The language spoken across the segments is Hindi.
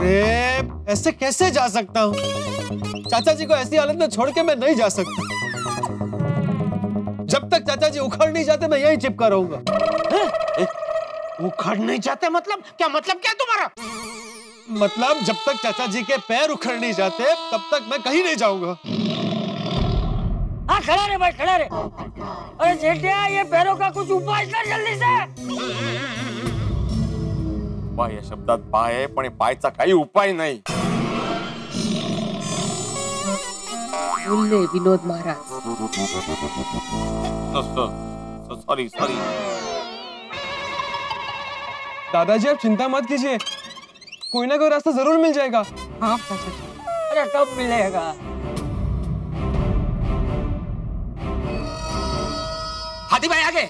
रे ऐसे कैसे जा सकता हूँ? चाचा जी को ऐसी हालत में छोड़ के मैं नहीं जा सकता। जब तक चाचा जी उखड़ नहीं जाते मैं यही चिपका रहूँगा। उखड़ नहीं जाते मतलब? क्या मतलब क्या तुम्हारा? मतलब जब तक चाचा जी के पैर उखड़ नहीं जाते तब तक मैं कहीं नहीं जाऊँगा। हाँ खड़ा रे भाई खड़ा रे। अरे जेठिया ये पैरों का कुछ उपाय कर जल्दी से। उपाय या शब्दात पाय आहे पण पायचा काही उपाय नाही बोलले विनोद महाराज सॉरी सॉरी दादाजी आप चिंता मत कीजिए कोई ना कोई रास्ता ज़रूर मिल जाएगा हाँ चाचा जी अरे कब मिलेगा हाथी भाई आगे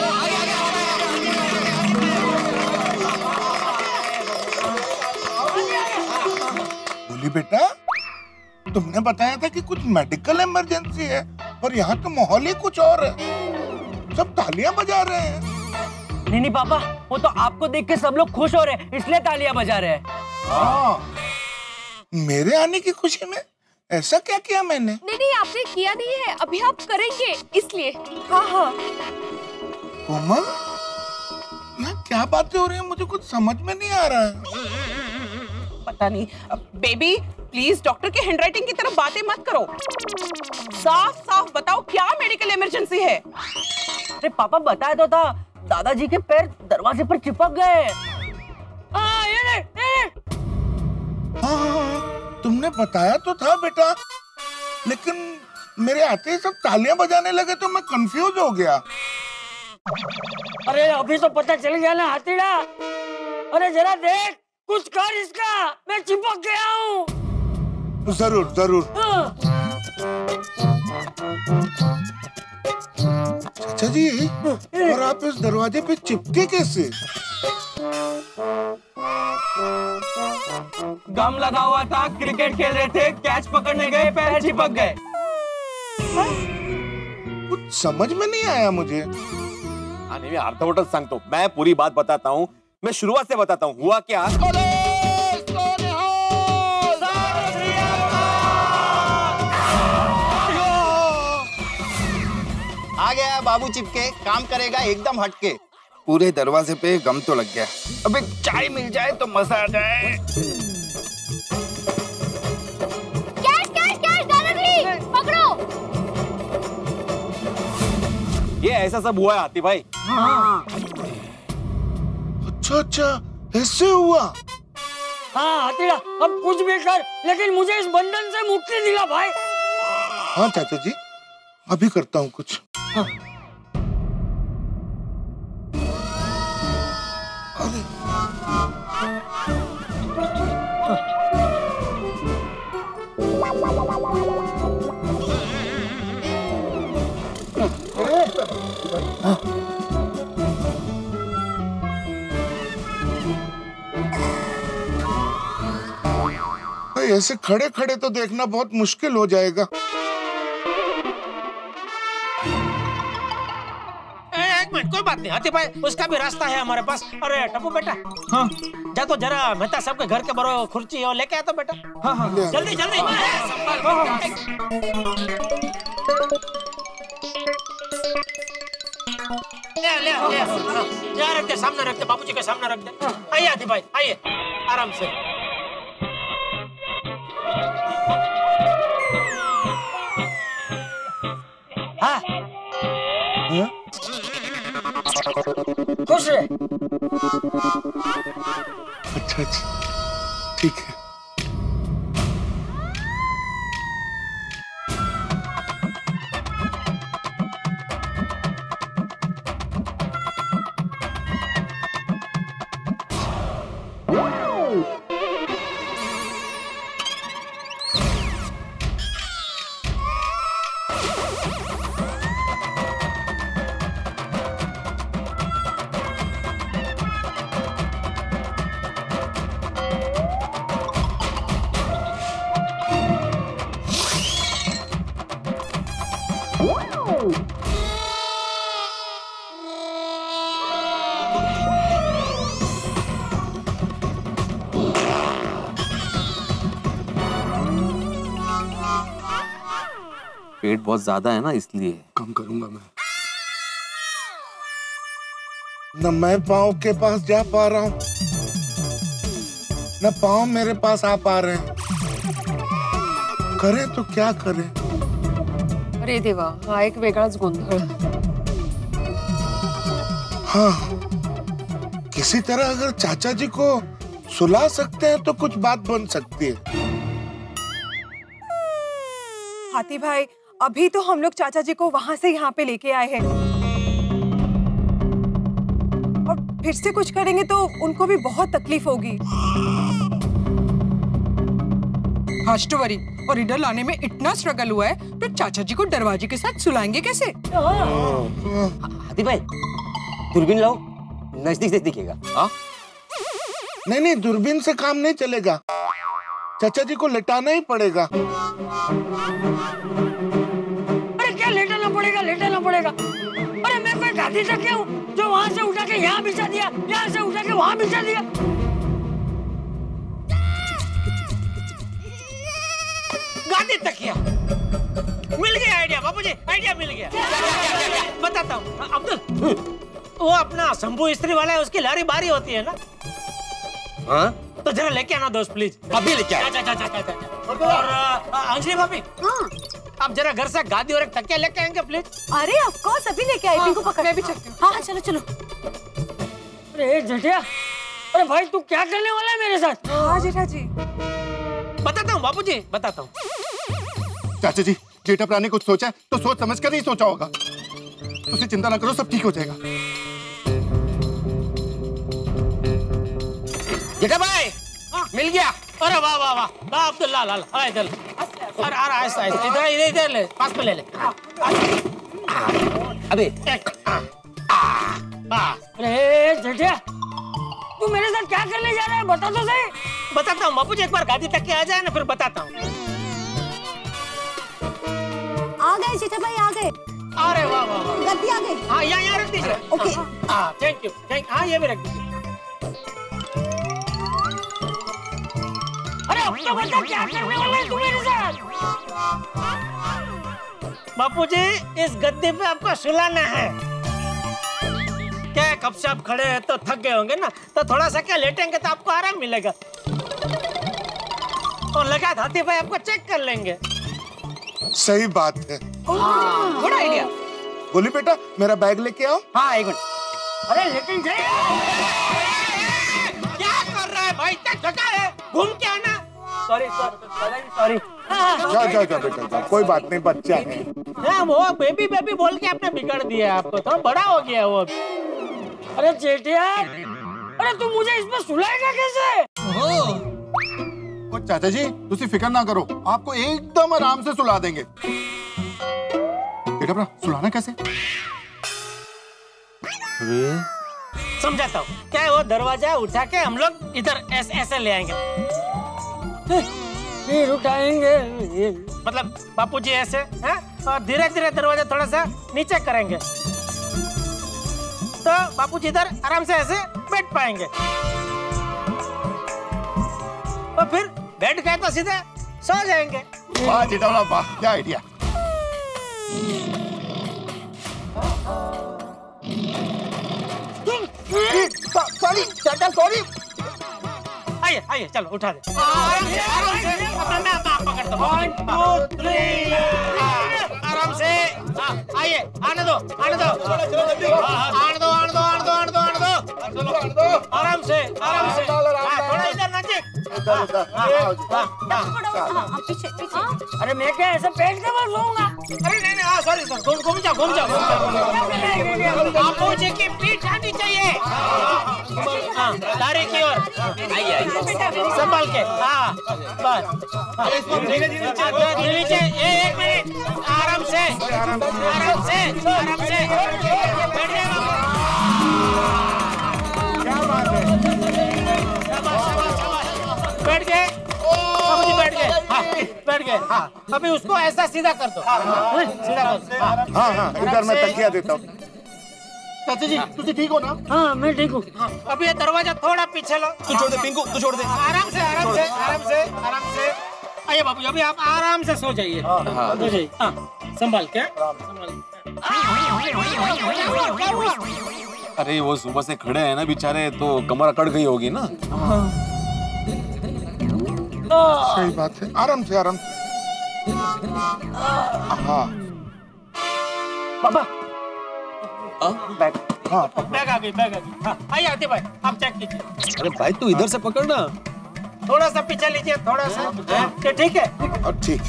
आगे आगे बोली बेटा? तुमने बताया था कि कुछ मेडिकल इमरजेंसी है और यहाँ तो माहौल ही कुछ और है। सब तालियाँ बजा रहे हैं। नहीं नहीं पापा वो तो आपको देख के सब लोग खुश हो रहे हैं इसलिए तालियाँ बजा रहे हैं। हाँ। मेरे आने की खुशी में ऐसा क्या किया मैंने? नहीं नहीं आपने किया नहीं है अभी आप करेंगे इसलिए। हाँ हाँ। कोमल यहाँ क्या बातें हो रही हैं? मुझे कुछ समझ में नहीं आ रहा है। पता नहीं। बेबी प्लीज़ डॉक्टर के हैंडराइटिंग की तरफ़ बातें मत करो। साफ़ साफ़ बताओ क्या मेडिकल इमरजेंसी है? अरे पापा बताया तो था। दादाजी के पैर दरवाजे पर चिपक गए। हाँ ये ये हाँ हाँ हाँ तुमने बताया तो था बेटा। लेकिन मेरे आते ही सब तालियाँ बजाने लगे तो मैं कंफ्यूज हो गया। अरे अभी तो पता चल गया ना हाथीड़ा। अरे जरा देख। कुछ कर इसका। मैं चिपक गया हूँ। ज़रूर ज़रूर। हाँ। चाचा जी और आप इस दरवाजे पे चिपके कैसे? गम लगा हुआ था क्रिकेट खेल रहे थे कैच पकड़ने गए पैर चिपक गए। कुछ समझ में नहीं आया मुझे। आणि मी अर्धवटच सांगतो मैं पूरी बात बताता हूँ मैं शुरुआत से बताता हूँ हुआ क्या? आ गया बाबू चिपके काम करेगा एकदम हटके। पूरे दरवाजे पे गम तो लग गया। अब चाय मिल जाए तो मज़ा आ जाए। कैच कैच दादाजी पकड़ो। ये ऐसा सब हुआ है हाथी भाई। अच्छा अच्छा ऐसे हुआ। हाँ हाथीड़ा अब कुछ भी कर लेकिन मुझे इस बंधन से मुक्ति दिला भाई। हाँ चाचा जी अभी करता हूँ कुछ। अरे भाई, ऐसे खड़े खड़े तो देखना बहुत मुश्किल हो जाएगा। ए, एक मिनट कोई बात नहीं हाथी भाई उसका भी रास्ता है हमारे पास। अरे टप्पू बेटा। हाँ। जा तो जरा मेहता साहब के घर के बरो खुर्ची और लेके आ तो बेटा। हाँ हाँ। जल्दी जल्दी। ले ले ले। हाँ, यहाँ सामने रख दे बाबूजी के सामने रख दे। आइए हाथी भाई आइए। आराम से। हाँ हाँ? खुश रहे अच्छा अच्छा पेट बहुत ज़्यादा है ना इसलिए। कम करूँगा मैं। न मैं पाँव के पास जा पा रहा हूँ न पाँव मेरे पास आ पा रहे हैं। करें तो क्या करे? अरे देवा हा एक वेगळाच गोंधळ. हाँ किसी तरह अगर चाचा जी को सुला सकते हैं तो कुछ बात बन सकती है। हाथी भाई अभी तो हम लोग चाचा जी को वहाँ से यहाँ पे लेके आए हैं। और फिर से कुछ करेंगे तो उनको भी बहुत तकलीफ़ होगी। हास्टवरी और इधर लाने में इतना स्ट्रगल हुआ है तो चाचा जी को दरवाजे के साथ सुलाएँगे कैसे? हाथी भाई दूरबीन लाओ नज़दीक से दिखेगा। नहीं नहीं दूरबीन से काम नहीं चलेगा। चाचा जी को लटाना ही पड़ेगा। गादी तक क्या जो वहाँ से उठा के यहाँ बिछा दिया यहाँ से उठा के वहाँ बिछा दिया। गादी तकिया मिल गया आइडिया बाबूजी आइडिया मिल गया। बताता हूँ। हाँ, अब्दुल वो अपना शंभू स्त्री वाला है उसकी लारी बारी होती है ना? हाँ? तो जरा लेके आना दोस्त प्लीज़ अभी लेके आ जा, जा, जा, जा, जा, जा। और अंजलि भाभी? आप जरा घर से गादी और एक तकिया लेके आएँगे प्लीज़ अरे ऑफ़ कोर्स अभी लेके आए पिंकू पकड़। मैं भी चलती हूँ हाँ हाँ चलो चलो। अरे जटिया। अरे भाई तू क्या करने वाला है मेरे साथ? हाँ जेठा जी। बताता हूँ बाबूजी बताता हूँ। चाचा जी जेठा प्राणी कुछ सोचा है तो सोच समझ कर ही सोचा होगा। तुझे चिंता ना करो सब ठीक हो जाएगा। जेठा भाई मिल गया। अरे वाह वाह वाह ला अब्दुल्ला ला ला इधर अरे अरे आहिस्ता आहिस्ता इधर इधर इधर ले पास में ले ले। अबे। एक। बस अरे जटिया तू मेरे साथ क्या करने जा रहा है? बता तो सही। बताता हूँ बाबूजी एक बार गादी तक के आ जाए ना फिर बताता हूँ। आ गए जेठा भाई आ गए। अरे वाह वाह वाह। गद्दी आ गई। हाँ यहाँ यहाँ रख दीजिए। ओके। हाँ थैंक यू थैंक हाँ ये भी रख दीजिए। अरे अब बता क्या करने वाला मेरे साथ बापूजी इस गद्दे पे आपको सुलाना है। क्या कब से आप खड़े हैं? तो थक गए होंगे ना? तो थोड़ा सा क्या लेटेंगे तो आपको आराम मिलेगा। और लगा हाथी भाई आपको चेक कर लेंगे। सही बात है। Good idea. बोली बेटा मेरा बैग लेके आओ। हाँ एक मिनट। अरे लेकिन क्या कर रहा है भाई? इतना थका है। घूम के आना। सॉरी सॉरी सॉरी जा जा जा बेटा जा कोई बात नहीं बच्चा है। हाँ वो बेबी बेबी बोल के आपने बिगड़ दिया आपको थोड़ा बड़ा हो गया वो अरे जेठिया अरे तू मुझे इसमें सुलाएगा कैसे? ओ चाचा जी तुसी फ़िक्र ना करो आपको एकदम आराम से सुला देंगे। प्रा सुलाना कैसे? समझाता हूँ। क्या है वो दरवाज़ा उठा के हम लोग इधर ऐसे ऐसे ले आएँगे। फिर उठाएँगे। मतलब बापूजी ऐसे हैं? और धीरे धीरे दरवाज़ा थोड़ा सा नीचे करेंगे। तो बापूजी इधर आराम से ऐसे बैठ पाएँगे। और फिर बैठ गए तो सीधे सो जाएँगे। वाह जेठा वाह क्या आइडिया सॉरी सॉरी आइए आइए चलो उठा दे। आराम से। हाँ, आइए आने दो आने दो। आने दो आने दो आने दो आने दो आने दो। आराम से आराम से। नज़दीक पीछे पीछे अरे मैं क्या ऐसे पेट के बल सोऊँगा अरे नहीं नहीं हाँ सॉरी सर घूम घूम जाओ घूम जाओ बापू जी। की पीठ आनी चाहिए। हाँ लारी की ओर। आइए आइए। संभाल के। हाँ बस। धीरे धीरे नीचे ए, एक मिनट। आराम से। आराम से आराम से। बैठ जाए बैठ गए। हाँ अभी उसको ऐसा सीधा कर दो। हाँ, सीधा कर हाँ। हाँ हाँ इधर मैं तकिया देता हूँ। चाचा जी ठीक हो ना? हाँ मैं ठीक हूँ। अभी ये दरवाज़ा थोड़ा पीछे लो। तू छोड़ दे पिंकू तू छोड़ दे। आराम से आराम से आराम से आराम से। आइए बाबू अभी आप आराम से सो जाइए। सो जाइए हाँ संभाल के। संभाल अरे वो सुबह से खड़े हैं ना बेचारे तो कमर अकड़ गई होगी ना। सही बात है। आराम से आराम से। हाँ बाबा बैग। हाँ बैग आ गई बैग आ गई। हाँ आइए आते भाई आप चेक कीजिए। अरे भाई तू इधर से पकड़ना थोड़ा सा पीछे लीजिए थोड़ा सा। हाँ, ये ठीक है। ठीक।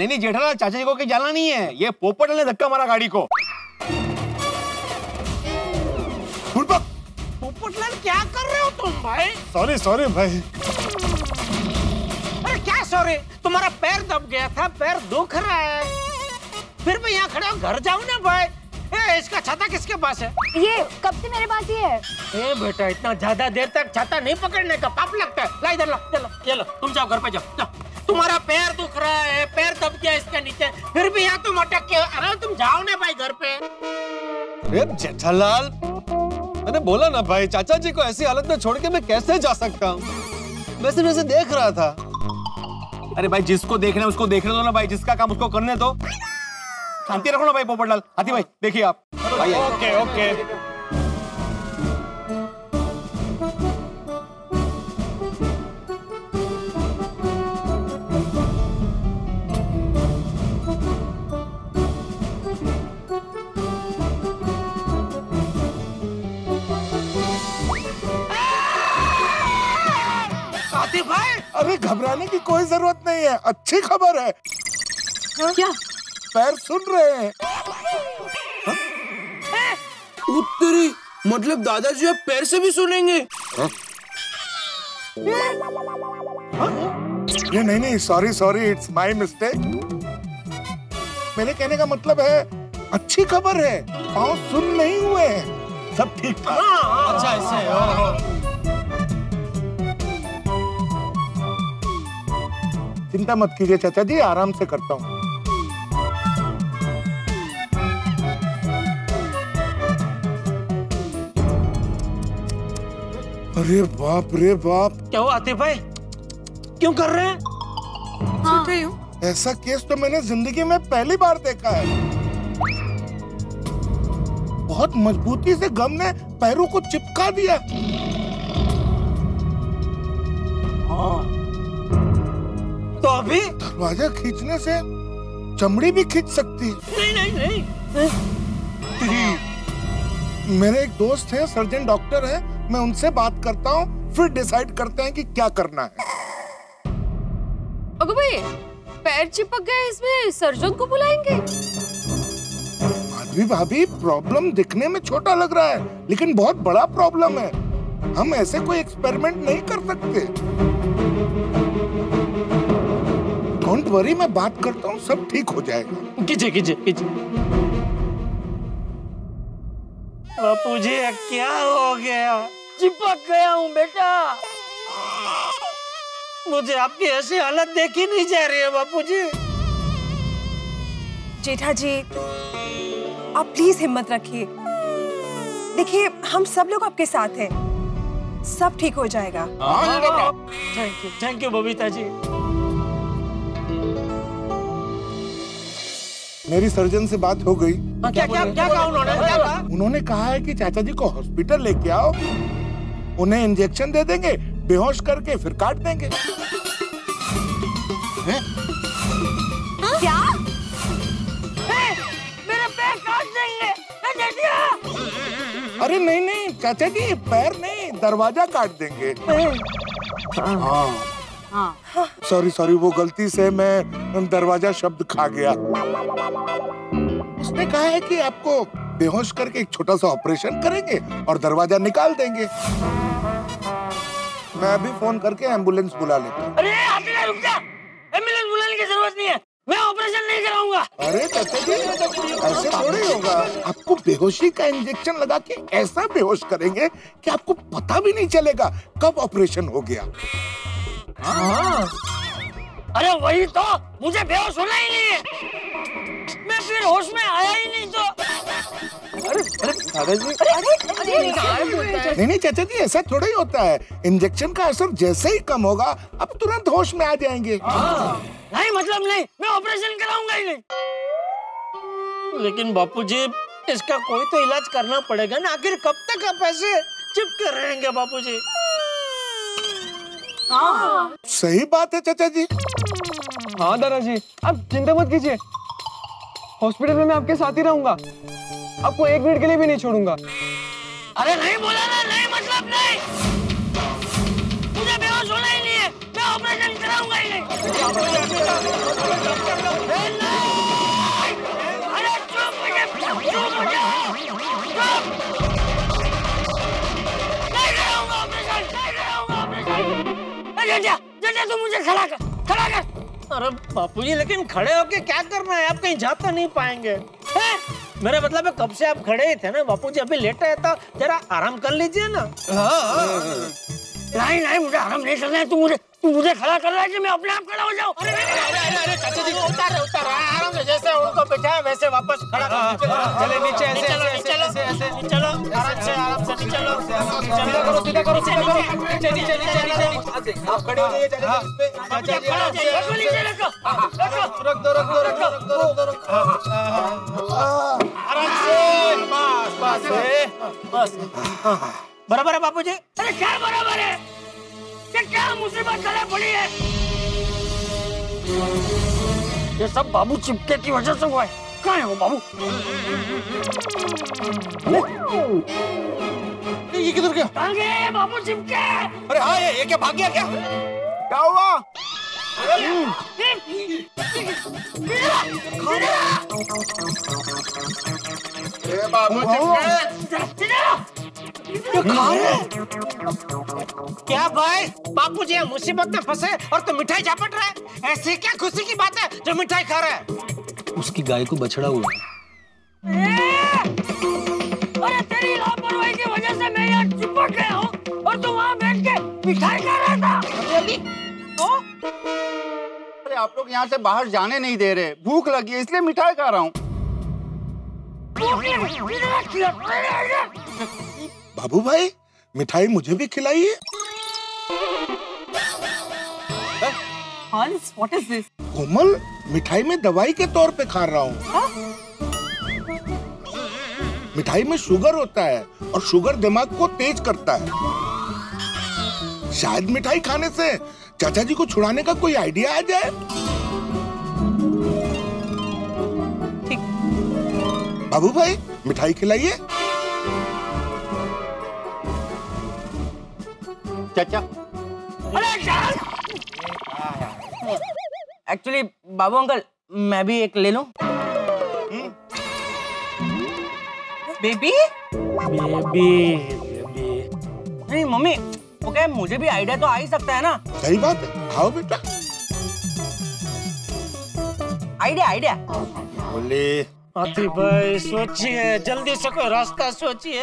नहीं नहीं जेठालाल चाचा जी को के जाना नहीं है। ये पोपट ने धक्का मारा गाड़ी को। पोपटलाल क्या कर रहे हो तुम भाई? सॉरी सॉरी भाई। अरे क्या सॉरी तुम्हारा पैर दब गया था पैर दुख रहा है। फिर भी यहाँ खड़े हो घर जाओ ना भाई? ए, इसका छाता किसके पास है? ये कब से मेरे पास ही है? ए बेटा इतना ज़्यादा देर तक छाता नहीं पकड़ने का पाप लगता है। ला इधर ला चलो ये लो तुम जाओ घर पे जाओ जाओ। तुम्हारा पैर दुख रहा है पैर दब गया इसके नीचे फिर भी यहाँ तुम अटक के अरे तुम जाओ ना भाई घर पे। अरे जेठालाल मैंने बोला ना भाई चाचा जी को ऐसी हालत में छोड़ के मैं कैसे जा सकता हूँ? मैं सिर्फ़ ऐसे देख रहा था। अरे भाई जिसको देखना है उसको देखने दो ना भाई जिसका काम उसको करने दो। शांति रखो ना भाई पोपटलाल। हाथी भाई देखिए आप। भाई। Okay okay. भाई। अरे घबराने की कोई ज़रूरत नहीं है। अच्छी खबर है। हा? क्या? पैर सुन रहे हैं। उत्तरी मतलब दादाजी अब पैर से भी सुनेंगे। ये नहीं नहीं sorry sorry it's my mistake मेरे कहने का मतलब है अच्छी खबर है। पाँव सुन नहीं हुए हैं। सब ठीक ठाक। अच्छा ऐसे चिंता मत कीजिए चाचा जी आराम से करता हूँ। अरे बाप रे बाप। क्या हुआ आतिफ भाई? क्यों कर रहे हैं? हूँ। ऐसा केस तो मैंने ज़िंदगी में पहली बार देखा है। बहुत मजबूती से गम ने पैरों को चिपका दिया। तो अभी? दरवाज़ा खींचने से चमड़ी भी खींच सकती। है नहीं नहीं। नहीं मेरे एक दोस्त हैं सर्जन डॉक्टर हैं। मैं उनसे बात करता हूँ फिर डिसाइड करते हैं कि क्या करना है। अगो भाई पैर चिपक गए इसमें सर्जन को बुलाएँगे। माधवी भाभी प्रॉब्लम दिखने में छोटा लग रहा है लेकिन बहुत बड़ा प्रॉब्लम है। हम ऐसे कोई एक्सपेरिमेंट नहीं कर सकते। डोंट वरी मैं बात करता हूँ सब ठीक हो जाएगा। कीजिए कीजिए कीजिए। बापू जी क्या हो गया? चिपक गया हूँ बेटा। मुझे आपकी ऐसी हालत देखी नहीं जा रही है बापू जी जेठा जी आप प्लीज़ हिम्मत रखिए। देखिए हम सब लोग आपके साथ हैं। सब ठीक हो जाएगा। Thank you thank you Babita ji. मेरी सर्जन से बात हो गई। हाँ, क्या क्या क्या कहा उन्होंने? क्या कहा? उन्होंने कहा है कि चाचा जी को हॉस्पिटल लेके आओ। उन्हें इंजेक्शन दे देंगे बेहोश करके फिर काट देंगे। क्या? ए, मेरे पैर काट देंगे। अरे नहीं नहीं चाचा जी पैर नहीं दरवाज़ा काट देंगे। हाँ। सॉरी सॉरी वो गलती से मैं दरवाज़ा शब्द खा गया। उसने कहा है कि आपको बेहोश करके एक छोटा सा ऑपरेशन करेंगे और दरवाज़ा निकाल देंगे। मैं अभी फ़ोन करके एंबुलेंस बुला लेता हूँ। अरे रुक जा। एंबुलेंस बुलाने की ज़रूरत नहीं है। मैं ऑपरेशन नहीं कराऊँगा। अरे जी ऐसे थोड़ी होगा। आपको बेहोशी का इंजेक्शन लगा के ऐसा बेहोश करेंगे कि आपको पता भी नहीं चलेगा कब ऑपरेशन हो गया। अरे वही तो मुझे बेहोश होना ही नहीं है। मैं फिर होश में आया ही नहीं तो। दादाजी अरे नहीं नहीं चाचा जी ऐसा थोड़ा ही होता है। इंजेक्शन का असर जैसे ही कम होगा अब तुरंत होश में आ जाएँगे। नहीं मतलब नहीं मैं ऑपरेशन कराऊँगा ही नहीं। लेकिन बापूजी इसका कोई तो इलाज करना पड़ेगा ना। आखिर कब तक आप ऐसे चिपके रहेंगे बापूजी? सही बात है चाचा जी। हाँ दादाजी। आप चिंता मत कीजिए। हॉस्पिटल में मैं आपके साथ ही रहूँगा। आपको एक मिनट के लिए भी नहीं छोड़ूँगा। अरे नहीं बोला ना नहीं मतलब नहीं। तू मुझे खड़ा कर खड़ा कर। अरे बापूजी लेकिन खड़े होके क्या करना है? आप कहीं जा तो नहीं पाएँगे। हैं? मेरा मतलब है कब से आप खड़े ही थे ना? बापूजी अभी लेटे है तो जरा आराम कर लीजिए ना। नहीं नहीं मुझे आराम नहीं करना है। तू मुझे तू मुझे खड़ा कर रहा है कि मैं अपने आप खड़ा हो जाऊँ? अरे अरे अरे अरे चाचा जी उतार रहे उतार रहे। आराम से जैसे उनको बिठाया वैसे वापस खड़ा कर चले नीचे ऐसे चलो ऐसे ऐसे चलो आराम से आराम से नीचे चलो सीधा करो सीधा करो सीधा करो। नीचे नीचे नीचे नीचे आप खड़े हो जाइए चाचा जी इस पे चाचा जी आराम से रखो नीचे रखो। रखो रख दो रख दो रख दो रख दो रख दो। आराम से बस बस बस। बराबर है बापूजी? अरे क्या बराबर है? ये क्या मुसीबत गले पड़ी है? ये सब बाबू चिपके की वजह से हुआ है। कहाँ है वो बाबू? ये किधर गया? कहाँ गए ये बाबू चिपके। अरे हाँ ये ये क्या भाग गया क्या? क्या हुआ? बाबू क्या भाई? बापूजी ये मुसीबत में फंसे और तुम मिठाई झापट रहे ऐसी क्या खुशी की बात है जो मिठाई खा रहे उसकी गाय को बछड़ा हुआ अरे तेरी लापरवाही की वजह से मैं यहाँ चिपक गया हूँ और तू वहाँ बैठ के मिठाई खा रहा था। अरे आप लोग यहाँ से बाहर जाने नहीं दे रहे। भूख लगी है इसलिए मिठाई खा रहा हूँ। बाबू भाई मिठाई मुझे भी खिलाइए Hans, what is this? कोमल मिठाई में दवाई के तौर पे खा रहा हूँ। मिठाई में शुगर होता है और शुगर दिमाग को तेज करता है। शायद मिठाई खाने से चाचा जी को छुड़ाने का कोई आइडिया आ जाए? बाबू भाई मिठाई खिलाइए। चाचा। एक्चुअली बाबू अंकल मैं भी एक ले लूँ। बेबी? बेबी नहीं मम्मी वो क्या मुझे भी आइडिया तो आ ही सकता है ना? सही बात है। खाओ बेटा। आइडिया आइडिया बोले। हाथी भाई सोचिए जल्दी से कोई रास्ता सोचिए।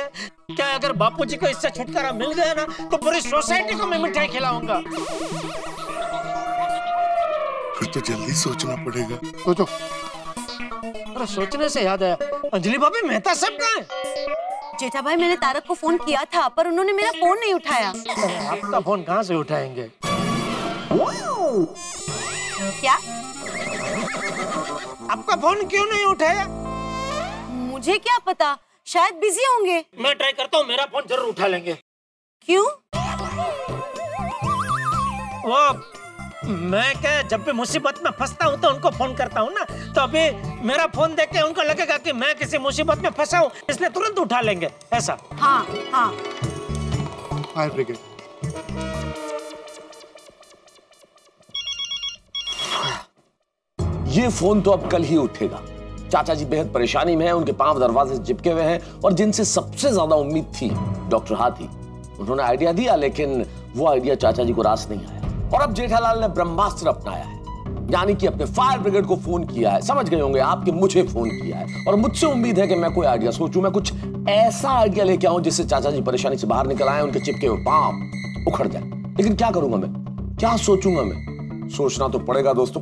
क्या अगर बापूजी को इससे छुटकारा मिल गया ना तो पूरी सोसाइटी को मैं मिठाई खिलाऊँगा। फिर तो जल्दी सोचना पड़ेगा। सोचो। अरे सोचने से याद आया अंजलि भाभी मेहता सब कहाँ है? जेठा भाई मैंने तारक को फ़ोन किया था पर उन्होंने मेरा फ़ोन नहीं उठाया। आपका फ़ोन कहाँ से उठाएँगे? क्या? आपका फ़ोन क्यों नहीं उठाया? मुझे क्या पता? शायद बिज़ी होंगे। मैं ट्राई करता हूँ मेरा फ़ोन ज़रूर उठा लेंगे। क्यों? वो मैं क्या जब भी मुसीबत में फंसता हूँ तो उनको फ़ोन करता हूँ ना? तो अभी मेरा फ़ोन देख के उनको लगेगा कि मैं किसी मुसीबत में फंसा हूँ इसलिए तुरंत उठा लेंगे। ऐसा। हाँ हाँ। फायर ब्रिगेड ये फ़ोन तो अब कल ही उठेगा। चाचा जी बेहद परेशानी में हैं, उनके पाँव दरवाजे से चिपके हुए हैं और जिनसे सबसे ज़्यादा उम्मीद थी, डॉक्टर हाथी। उन्होंने आइडिया दिया, लेकिन वो आइडिया चाचा जी को रास नहीं आया। और अब जेठालाल ने ब्रह्मास्त्र अपनाया है। यानी कि अपने फायर ब्रिगेड को फ़ोन किया है। समझ गए होंगे आपके मुझे फ़ोन किया है। और मुझसे उम्मीद है कि मैं कोई आइडिया सोचूं, मैं कुछ ऐसा आइडिया लेके आऊँ जिससे चाचा जी परेशानी से बाहर निकल आए, उनके चिपके हुए पाँव उखड़ जाए। लेकिन क्या करूँगा मैं? क्या सोचूँगा मैं? सोचना तो पड़ेगा दोस्तों।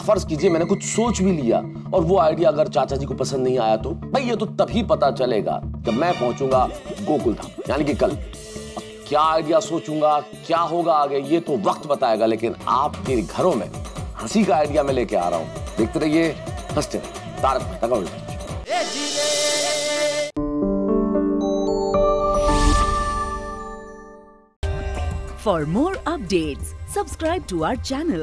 फ़र्ज़ कीजिए मैंने कुछ सोच भी लिया और वो आइडिया अगर चाचा जी को पसंद नहीं आया तो भाई ये तो तभी पता चलेगा जब मैं पहुंचूँगा गोकुल धाम यानी कि कल। क्या आइडिया सोचूँगा क्या होगा आगे ये तो वक्त बताएगा लेकिन आपके घरों में हँसी का आइडिया मैं लेके आ रहा हूँ। देखते रहिए हँसते रहिए। तारक मेहता का उल्टा। For more updates, subscribe to our channel,